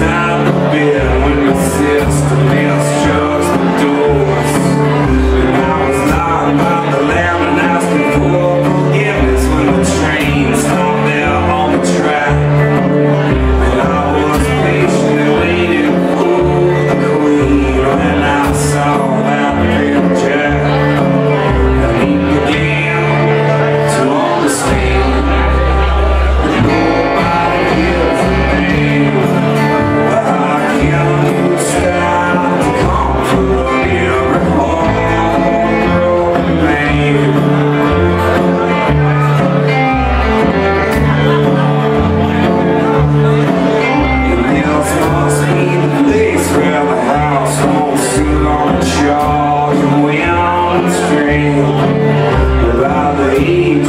time to be when my sister Lady